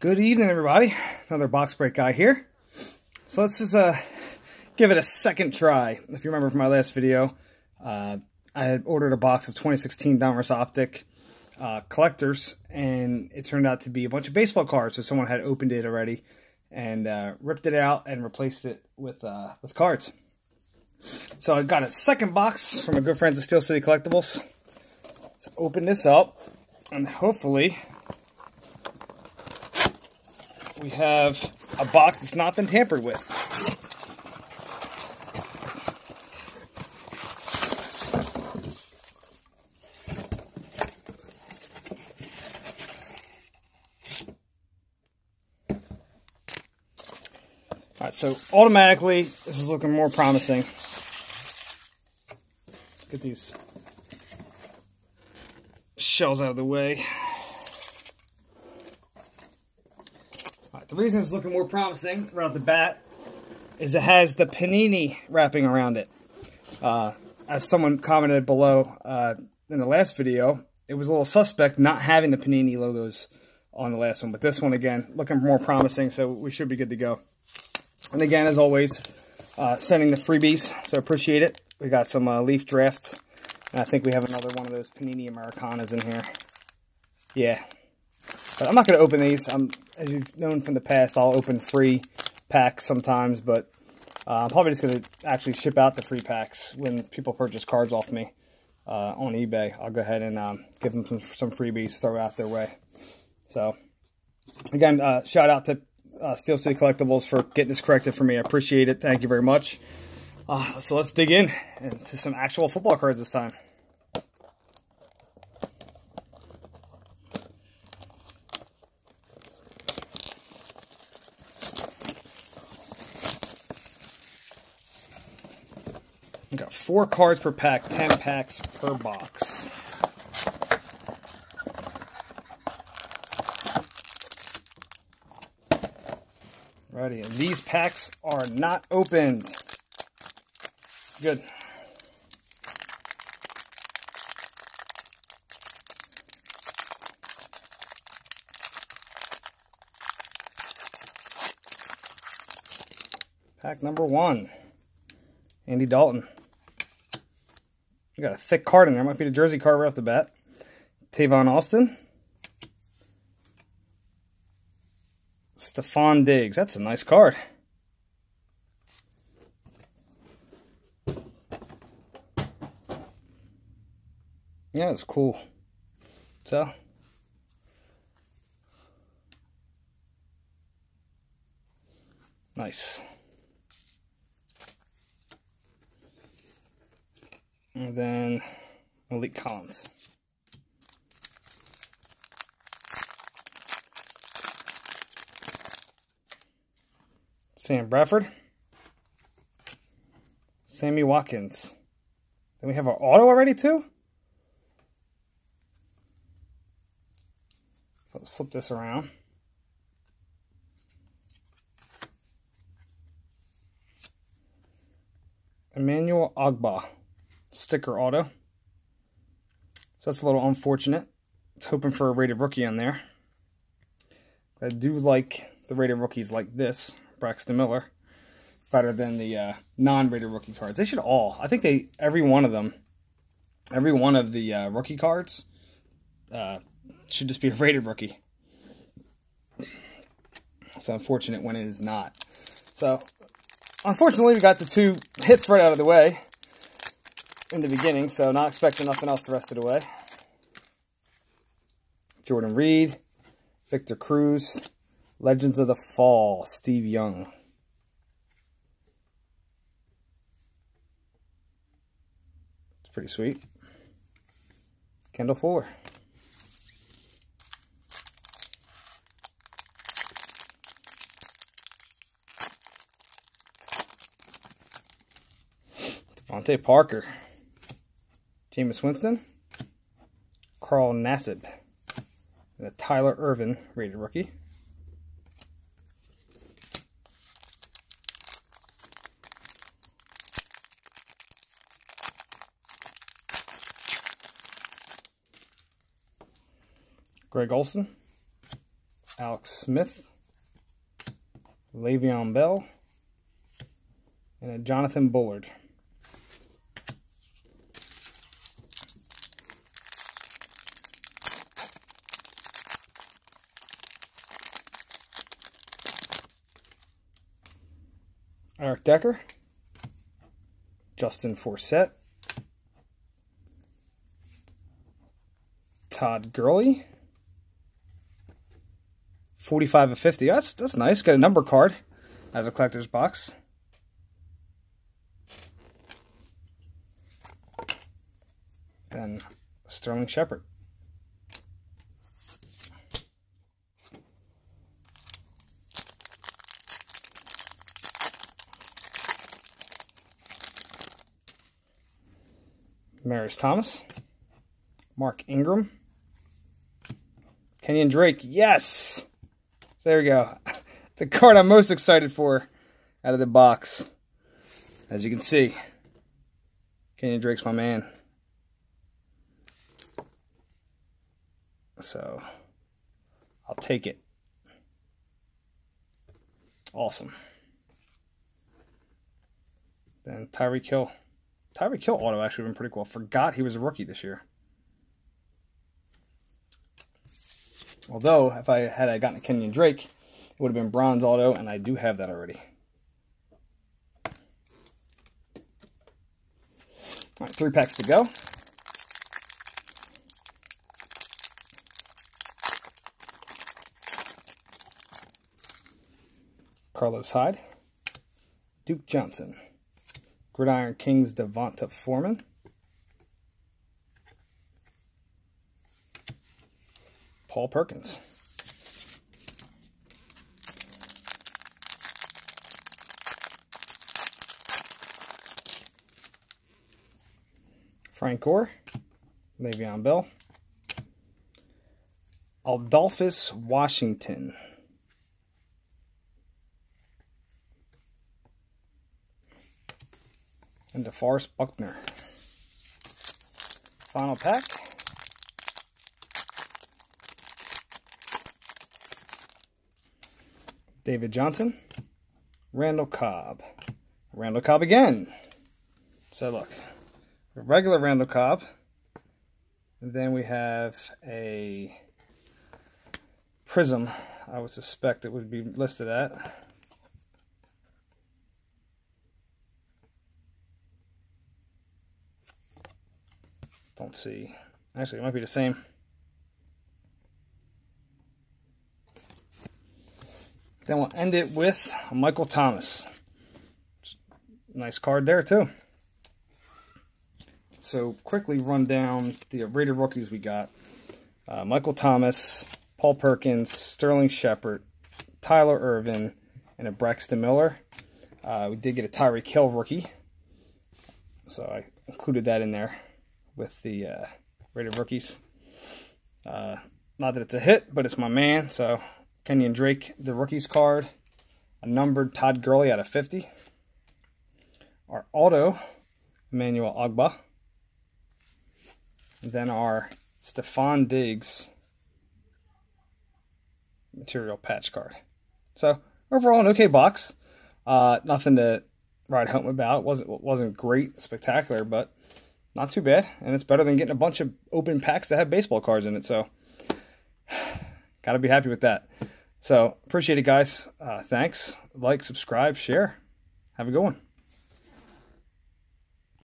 Good evening, everybody. Another box break guy here. So let's just uh, give it a second try. If you remember from my last video, uh, I had ordered a box of 2016 Donruss Optic uh, collectors, and it turned out to be a bunch of baseball cards. So someone had opened it already and uh, ripped it out and replaced it with uh, with cards. So I got a second box from my good friends at Steel City Collectibles. So open this up, and hopefully we have a box that's not been tampered with. All right, so automatically, this is looking more promising. Let's get these shells out of the way. The reason it's looking more promising right off the bat is it has the Panini wrapping around it. Uh, as someone commented below uh, in the last video, it was a little suspect not having the Panini logos on the last one. But this one, again, looking more promising, so we should be good to go. And again, as always, uh, sending the freebies, so appreciate it. We got some uh, Leaf Draft, and I think we have another one of those Panini Americanas in here. Yeah, but I'm not going to open these. I'm, as you've known from the past, I'll open free packs sometimes, but uh, I'm probably just going to actually ship out the free packs when people purchase cards off me uh, on eBay. I'll go ahead and um, give them some, some freebies, throw out their way. So, again, uh, shout out to uh, Steel City Collectibles for getting this corrected for me. I appreciate it. Thank you very much. Uh, so let's dig in into some actual football cards this time. Got four cards per pack, 10 packs per box. Righty, these packs are not opened. Good. Pack number one. Andy Dalton. We got a thick card in there. Might be the jersey card right off the bat. Tavon Austin. Stefon Diggs. That's a nice card. Yeah, it's cool. So. Nice. And then Maliek Collins. Sam Bradford. Sammy Watkins. Then we have our auto already too? So let's flip this around. Emmanuel Ogbah sticker auto. So that's a little unfortunate. I hoping for a rated rookie on there. I do like the rated rookies like this, Braxton Miller, better than the uh, non-rated rookie cards. They should all. I think they every one of them, every one of the uh, rookie cards uh, should just be a rated rookie. It's unfortunate when it is not. So, unfortunately, we got the two hits right out of the way in the beginning, so not expecting nothing else the rest of the way. Jordan Reed, Victor Cruz, Legends of the Fall, Steve Young. It's pretty sweet. Kendall Fuller. DeVante Parker. Jameis Winston, Carl Nassib, and a Tyler Ervin rated rookie. Greg Olsen, Alex Smith, Le'Veon Bell, and a Jonathan Bullard. Eric Decker, Justin Forsett, Todd Gurley, 45 of 50. That's that's nice. Got a number card out of the collector's box. And Sterling Shepard. Maris Thomas, Mark Ingram, Kenyan Drake. Yes! There we go. The card I'm most excited for out of the box. As you can see, Kenyan Drake's my man. So, I'll take it. Awesome. Then Tyreek Hill. Tyreek Hill auto actually been pretty cool. Forgot he was a rookie this year. Although, if I had I gotten a Kenyan Drake, it would have been bronze auto, and I do have that already. All right, three packs to go. Carlos Hyde, Duke Johnson, Gridiron Kings Devonta Foreman, Paul Perkins. Frank Gore, Le'Veon Bell, Adolphus Washington. And DeForest Buckner. Final pack. David Johnson, Randall Cobb, Randall Cobb again. So look, regular Randall Cobb, and then we have a Prism. I would suspect it would be listed at. Don't see. Actually, it might be the same. Then we'll end it with Michael Thomas. Nice card there, too. So, quickly run down the rated rookies we got. Uh, Michael Thomas, Paul Perkins, Sterling Shepard, Tyler Ervin, and a Braxton Miller. Uh, we did get a Tyreek Hill rookie. So I included that in there with the uh, rated rookies. Uh, not that it's a hit, but it's my man. So Kenyan Drake, the rookies card. A numbered Todd Gurley out of 50. Our auto, Emmanuel Ogbah. And then our Stefon Diggs material patch card. So overall, an okay box. Uh, nothing to ride home about. It wasn't wasn't great, spectacular, but not too bad, and it's better than getting a bunch of open packs that have baseball cards in it. So, got to be happy with that. So, appreciate it, guys. Uh, thanks. Like, subscribe, share. Have a good one.